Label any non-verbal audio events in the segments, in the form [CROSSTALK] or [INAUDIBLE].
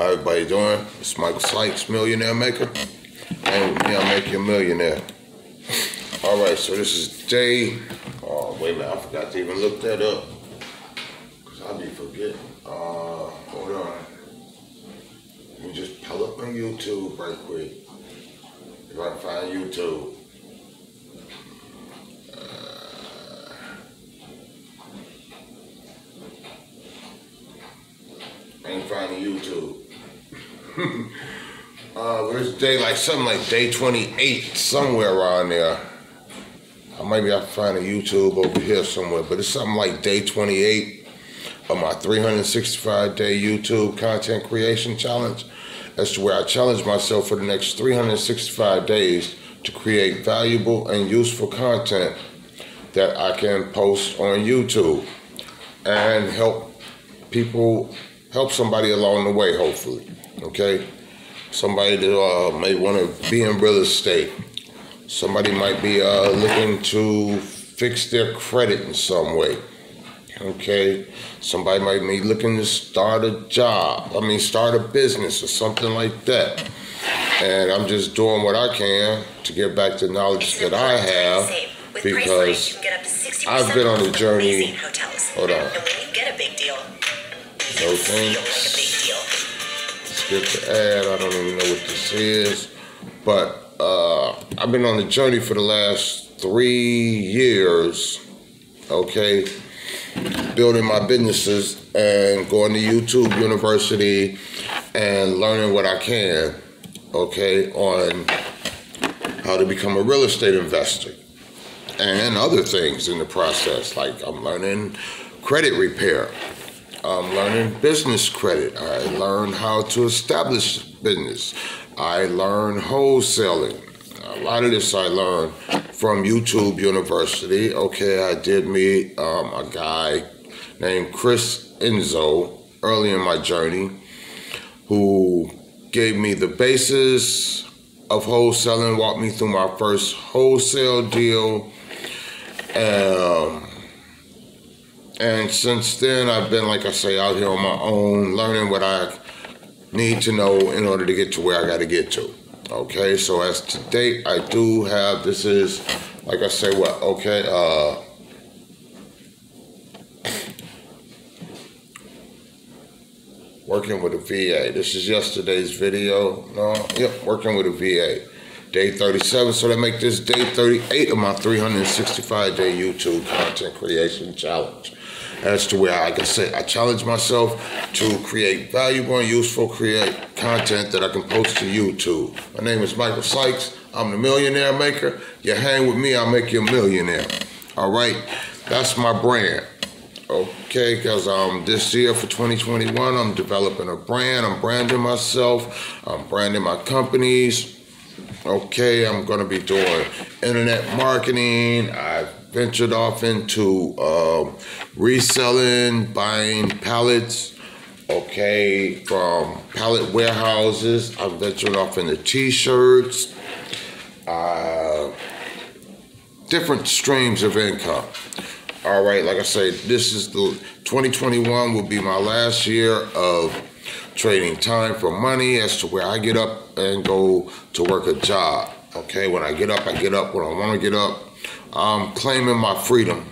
How everybody doing? It's Michael Sykes, Millionaire Maker. And with me, I'll make you a millionaire. All right, so this is day. Oh, wait a minute, I forgot to even look that up. Because I'll be forgetting. Uh, hold on. Let me just pull up on YouTube right quick. If I can find YouTube. I ain't finding YouTube. [LAUGHS] uh, where's day like something like day 28, somewhere around there. I might be able to find a YouTube over here somewhere, but it's something like day 28 of my 365 day YouTube content creation challenge. To where I challenge myself for the next 365 days to create valuable and useful content that I can post on YouTube and help people help somebody along the way, hopefully. Okay? Somebody that uh, may want to be in real estate. Somebody might be uh, looking to fix their credit in some way. Okay? Somebody might be looking to start a job. I mean, start a business or something like that. And I'm just doing what I can to get back the knowledge that I have because I've been on a journey. Hold on. No thanks. Skip the ad. I don't even know what this is. But uh, I've been on a journey for the last three years, okay, building my businesses and going to YouTube University and learning what I can, okay, on how to become a real estate investor and other things in the process. Like I'm learning credit repair. I'm learning business credit. I learned how to establish business. I learned wholesaling. A lot of this I learned from YouTube University. Okay, I did meet um, a guy named Chris Enzo early in my journey who gave me the basis of wholesaling, walked me through my first wholesale deal. Um, and since then, I've been, like I say, out here on my own, learning what I need to know in order to get to where I got to get to. Okay, so as to date, I do have, this is, like I say, what, okay, uh, [COUGHS] working with a VA. This is yesterday's video. No, yep, working with a VA. Day 37, so that make this day 38 of my 365 day YouTube content creation challenge as to where, like I say, I challenge myself to create valuable and useful create content that I can post to YouTube. My name is Michael Sykes. I'm the Millionaire Maker. You hang with me, I'll make you a millionaire. All right, that's my brand. Okay, because um, this year for 2021, I'm developing a brand. I'm branding myself. I'm branding my companies. Okay, I'm going to be doing internet marketing. I've ventured off into um, reselling, buying pallets, okay, from pallet warehouses. I'm venturing off into t-shirts, uh, different streams of income. All right, like I say, this is the 2021 will be my last year of trading time for money as to where I get up and go to work a job. Okay, when I get up, I get up when I want to get up. I'm claiming my freedom,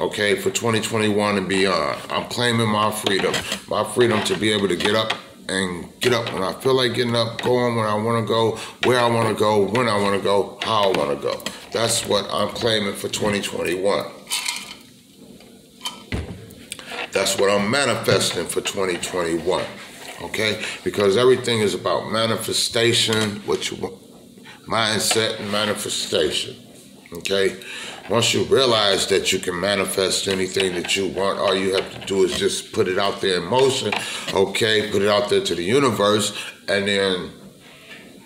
okay, for 2021 and beyond. I'm claiming my freedom, my freedom to be able to get up and get up when I feel like getting up, going when I want to go, where I want to go, when I want to go, how I want to go. That's what I'm claiming for 2021. That's what I'm manifesting for 2021. Okay? Because everything is about manifestation, what you want, mindset and manifestation. Okay? Once you realize that you can manifest anything that you want, all you have to do is just put it out there in motion, okay? Put it out there to the universe, and then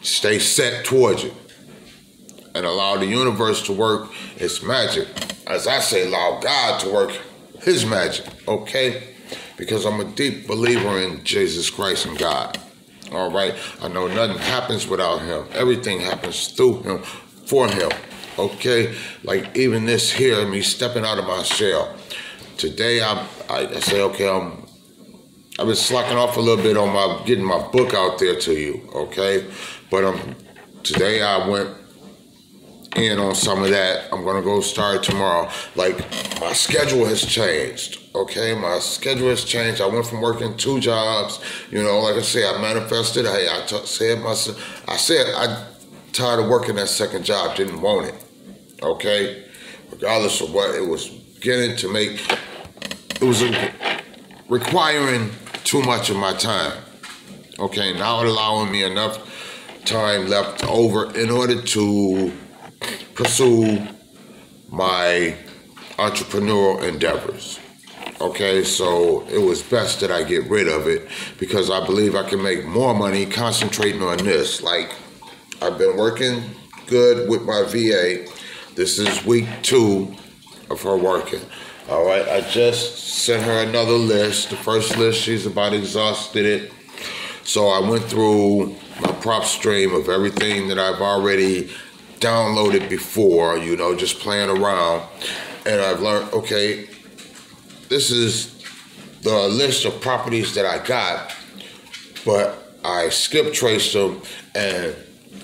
stay set towards it. And allow the universe to work its magic. As I say, allow God to work his magic, okay? Because I'm a deep believer in Jesus Christ and God. All right? I know nothing happens without him. Everything happens through him, for him. Okay, like even this here, me stepping out of my shell. Today, I, I say, okay, I'm I've been slacking off a little bit on my getting my book out there to you, okay? But um, today I went in on some of that. I'm gonna go start tomorrow. Like my schedule has changed. Okay, my schedule has changed. I went from working two jobs. You know, like I said, I manifested. Hey, I t- said myself. I said I tired of working that second job. Didn't want it. Okay, regardless of what it was getting to make. It was requiring too much of my time. Okay, not allowing me enough time left over in order to pursue my entrepreneurial endeavors. Okay, so it was best that I get rid of it because I believe I can make more money concentrating on this. Like, I've been working good with my VA. This is week two of her working. All right, I just sent her another list. The first list, she's about exhausted it. So I went through my PropStream of everything that I've already downloaded before, you know, just playing around. And I've learned, okay, this is the list of properties that I got, but I skip traced them and,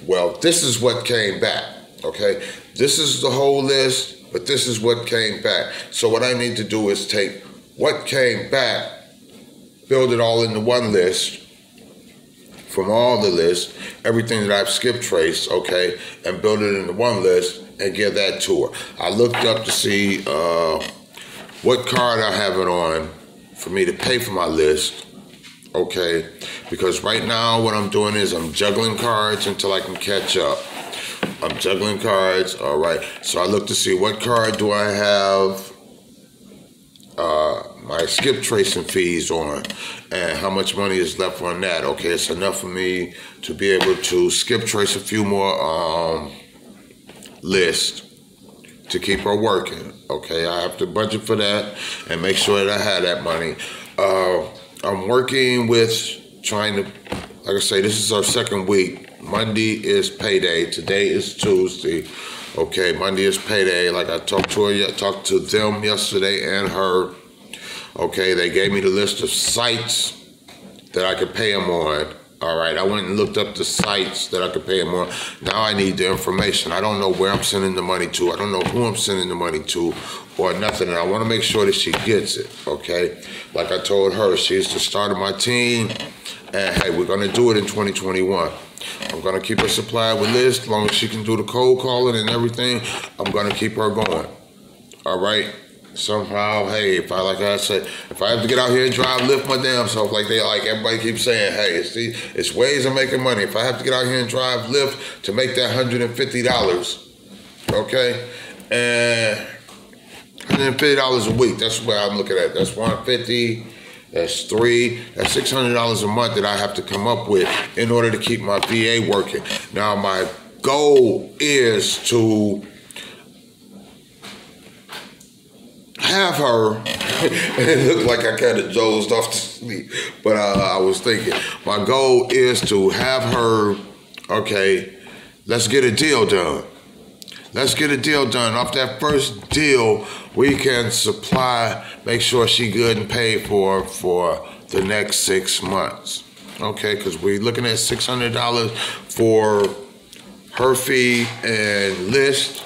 well, this is what came back, okay? This is the whole list but this is what came back. So what I need to do is take what came back, build it all into one list from all the lists, everything that I've skip traced, okay, and build it into one list and give that to her. I looked up to see uh, what card I have it on for me to pay for my list, okay, because right now what I'm doing is I'm juggling cards until I can catch up. I'm juggling cards. All right. So I look to see what card do I have uh, my skip tracing fees on and how much money is left on that. Okay, it's enough for me to be able to skip trace a few more um, lists to keep her working. Okay, I have to budget for that and make sure that I have that money. Uh, I'm working with trying to, like I say, this is our second week Monday is payday. Today is Tuesday. Okay, Monday is payday. Like I talked to her, talked to them yesterday and her. Okay, they gave me the list of sites that I could pay them on. All right, I went and looked up the sites that I could pay them on. Now I need the information. I don't know where I'm sending the money to. I don't know who I'm sending the money to or nothing. And I want to make sure that she gets it, okay? Like I told her, she's the start of my team. And hey, we're going to do it in 2021. I'm gonna keep her supplied with this as long as she can do the cold calling and everything. I'm gonna keep her going. All right. Somehow, hey, if I like I said, if I have to get out here and drive, Lyft my damn self, like they like everybody keeps saying, hey, it's it's ways of making money. If I have to get out here and drive, Lyft to make that hundred and fifty dollars, okay, and hundred and fifty dollars a week. That's what I'm looking at. That's one fifty. That's three, that's $600 a month that I have to come up with in order to keep my VA working. Now, my goal is to have her, [LAUGHS] it looked like I kind of dozed off to sleep, but uh, I was thinking, my goal is to have her, okay, let's get a deal done. Let's get a deal done. Off that first deal, we can supply, make sure she good and paid for for the next six months. Okay, because we're looking at six hundred dollars for her fee and list.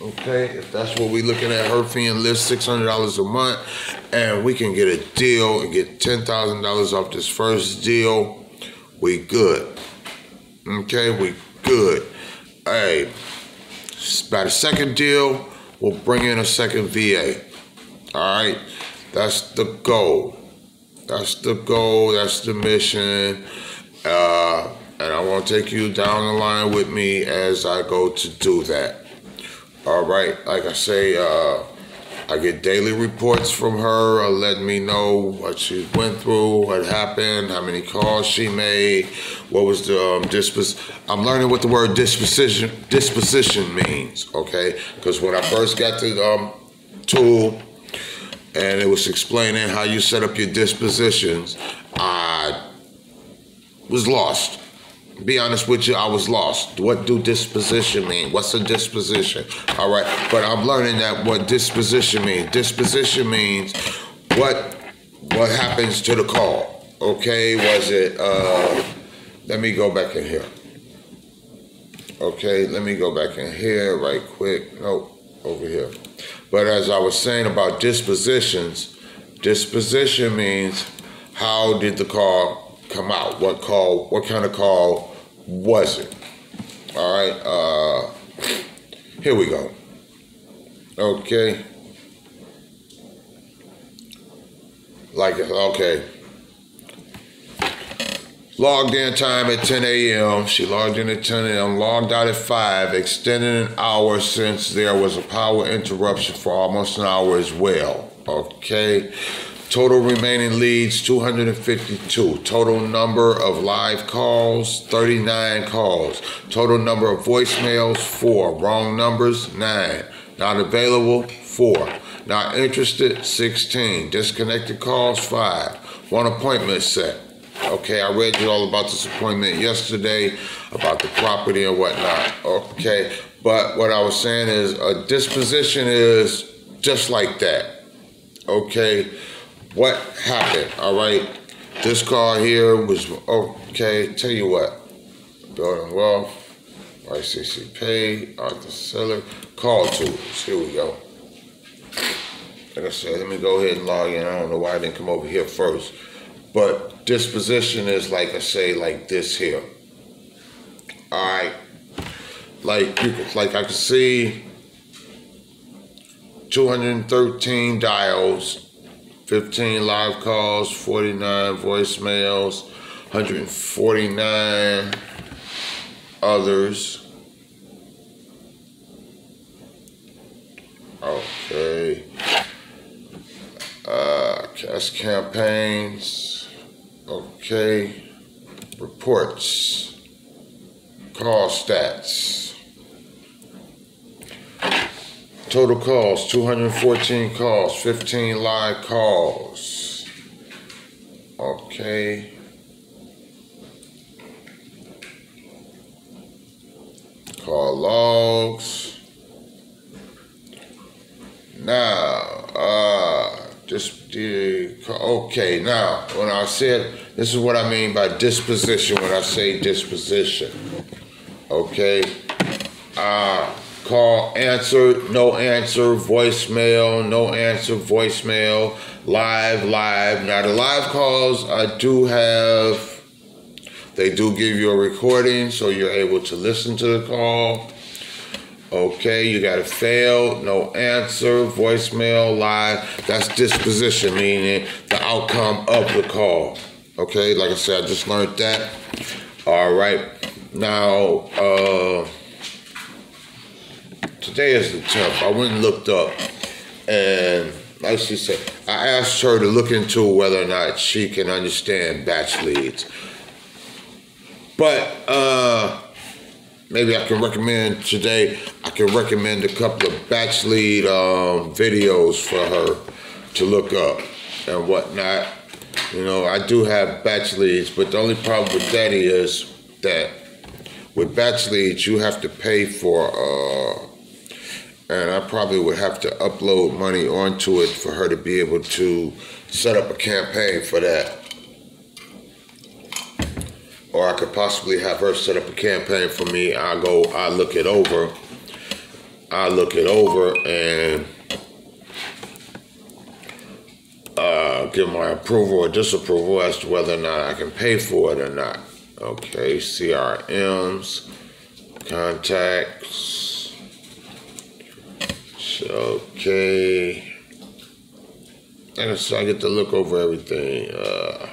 Okay, if that's what we're looking at, her fee and list, six hundred dollars a month, and we can get a deal and get ten thousand dollars off this first deal. We good. Okay, we good. Hey, by a second deal, we'll bring in a second VA. All right, that's the goal. That's the goal. That's the mission. Uh, and I want to take you down the line with me as I go to do that. All right, like I say, uh, I get daily reports from her, uh, letting me know what she went through, what happened, how many calls she made, what was the um, dispos. I'm learning what the word disposition disposition means. Okay, because when I first got to the um, tool and it was explaining how you set up your dispositions, I was lost be honest with you, I was lost. What do disposition mean? What's a disposition? All right, but I'm learning that what disposition means. Disposition means what what happens to the call? Okay, was it, uh, let me go back in here. Okay, let me go back in here right quick. Nope, over here. But as I was saying about dispositions, disposition means how did the call come out? What call, what kind of call was it? All right, uh, here we go. Okay. Like, okay. Logged in time at 10 a.m. She logged in at 10 a.m., logged out at 5, extended an hour since there was a power interruption for almost an hour as well. Okay. Total remaining leads 252. Total number of live calls 39 calls. Total number of voicemails 4. Wrong numbers 9. Not available 4. Not interested 16. Disconnected calls 5. One appointment set. Okay, I read you all about this appointment yesterday, about the property and whatnot. Okay, but what I was saying is a disposition is just like that. Okay, what happened? All right, this car here was okay. Tell you what, building wealth, ICC Pay, Arthur Seller, CallTools. Here we go. Like I said, let me go ahead and log in. I don't know why I didn't come over here first. But disposition is like I say, like this here. All right, like you, like I can see, 213 dials, 15 live calls, 49 voicemails, 149 others. Okay. Uh, cast campaigns. Okay. Reports. Call stats. Total calls 214 calls, 15 live calls. Okay. Call logs. Now, uh, just okay. Now, when I said this is what I mean by disposition. When I say disposition, okay. Uh, call answer, no answer, voicemail, no answer, voicemail, live, live. Now the live calls I do have. They do give you a recording, so you're able to listen to the call. Okay, you got a fail, no answer, voicemail, live. That's disposition, meaning the outcome of the call. Okay, like I said, I just learned that. All right, now, uh, today is the 10th. I went and looked up, and like she said, I asked her to look into whether or not she can understand BatchLeads. But, uh, maybe I can recommend today, I can recommend a couple of batch lead um, videos for her to look up and whatnot. You know, I do have BatchLeads, but the only problem with that is that with BatchLeads, you have to pay for, uh, and I probably would have to upload money onto it for her to be able to set up a campaign for that or I could possibly have her set up a campaign for me. I go, I look it over, I look it over and uh, give my approval or disapproval as to whether or not I can pay for it or not. Okay, CRMs, contacts. Okay. And so I get to look over everything. Uh,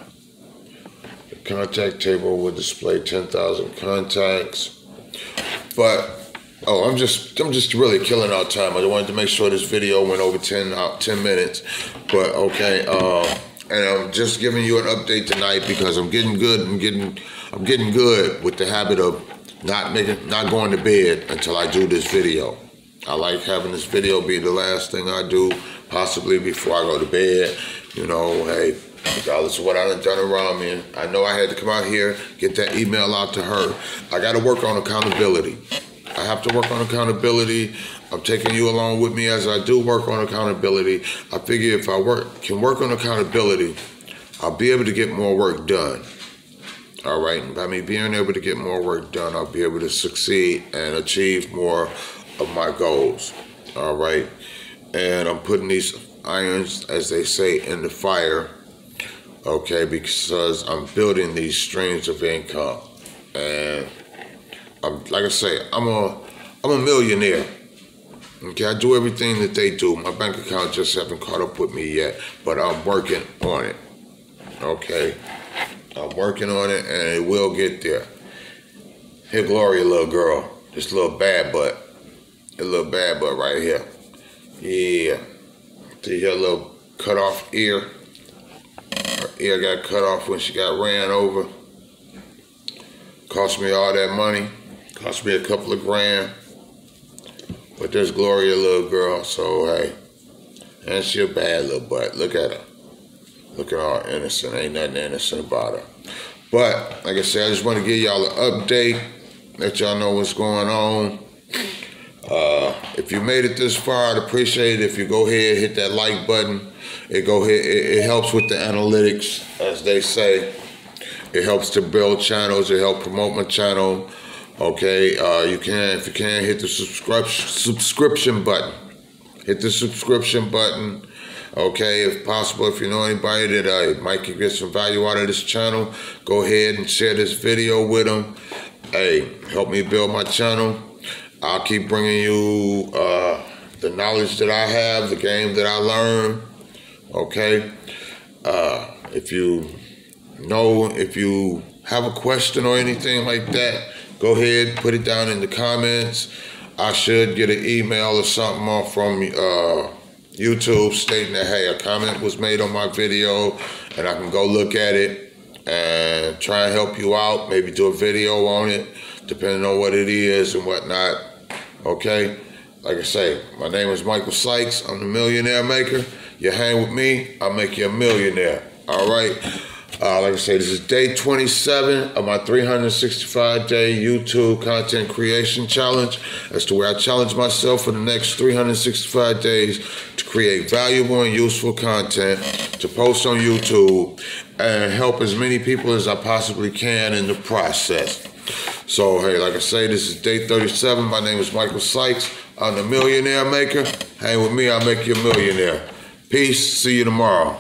the contact table will display 10,000 contacts. But, oh, I'm just, I'm just really killing our time. I wanted to make sure this video went over 10, uh, 10 minutes. But, okay, uh, and I'm just giving you an update tonight because I'm getting good. I'm getting, I'm getting good with the habit of not making, not going to bed until I do this video. I like having this video be the last thing I do, possibly before I go to bed. You know, hey, regardless of what I done done around me. I know I had to come out here, get that email out to her. I got to work on accountability. I have to work on accountability. I'm taking you along with me as I do work on accountability. I figure if I work can work on accountability, I'll be able to get more work done. All right, by me being able to get more work done, I'll be able to succeed and achieve more of my goals. All right, and I'm putting these irons, as they say, in the fire. Okay, because I'm building these streams of income, and I'm like I say, I'm a I'm a millionaire. Okay, I do everything that they do. My bank account just haven't caught up with me yet, but I'm working on it. Okay, I'm working on it, and it will get there. Hey, Gloria, little girl, this little bad butt, a little bad butt right here. Yeah, see her little cut off ear. Her ear got cut off when she got ran over. Cost me all that money. Cost me a couple of grand. But there's Gloria, little girl, so hey. And she a bad little butt. Look at her. Look at all innocent. Ain't nothing innocent about her. But, like I said, I just want to give y'all an update. Let y'all know what's going on. If you made it this far, I'd appreciate it if you go ahead, hit that like button. It go ahead, it, it helps with the analytics, as they say. It helps to build channels. It helps promote my channel. Okay, uh, you can if you can hit the subscription subscription button. Hit the subscription button. Okay, if possible, if you know anybody that uh, might get some value out of this channel, go ahead and share this video with them. Hey, help me build my channel. I'll keep bringing you uh, the knowledge that I have, the game that I learn. Okay, uh, if you know, if you have a question or anything like that, go ahead, put it down in the comments. I should get an email or something from uh, YouTube stating that, hey, a comment was made on my video and I can go look at it and try and help you out, maybe do a video on it, depending on what it is and whatnot. Okay? Like I say, my name is Michael Sykes. I'm the Millionaire Maker. You hang with me, I'll make you a millionaire. All right? Uh, like I say, this is day 27 of my 365 day YouTube content creation challenge. As to where I challenge myself for the next 365 days to create valuable and useful content to post on YouTube and help as many people as I possibly can in the process. So, hey, like I say, this is day 37. My name is Michael Sykes. I'm the Millionaire Maker. Hang with me, I'll make you a millionaire. Peace. See you tomorrow.